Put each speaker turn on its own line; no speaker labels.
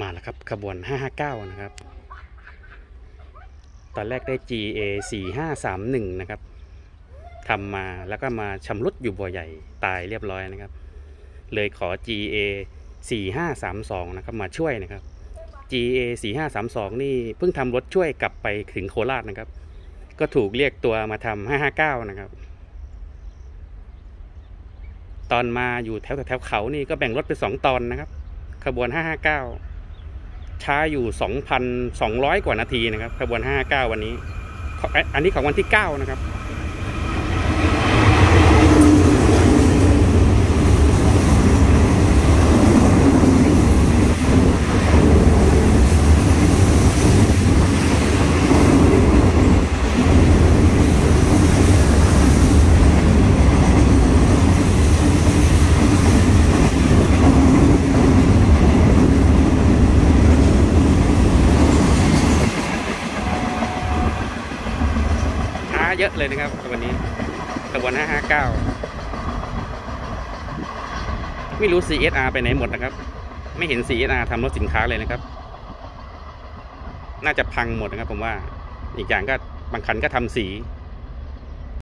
มาแล้วครับขบวน 559 นะครับ ตอนแรกได้ GA 4531 นะครับทำมาแล้วก็มาชำรุดอยู่บ่อใหญ่ตายเรียบร้อยนะครับ เลยขอ GA 4532 นะครับมาช่วยนะครับ GA 4532 นี่เพิ่งทำรถช่วยกลับไปถึงโคราชนะครับ ก็ถูกเรียกตัวมาทำ559 นะครับ ตอนมาอยู่แถวแถวเขานี่ก็แบ่งรถเป็นสองตอนนะครับขบวน 559 ช้าอยู่ 2,200 กว่านาทีนะครับขบวน 59 วันนี้ออันนี้ของวันที่ 9 นะครับ เยอะเลยนะครับ วันนี้ขบวน 559 ไม่รู้ CSR ไปไหนหมดนะครับ ไม่เห็น CSR ทำรถสินค้าเลยนะครับ น่าจะพังหมดนะครับผมว่า อีกอย่างก็บางคันก็ทำสี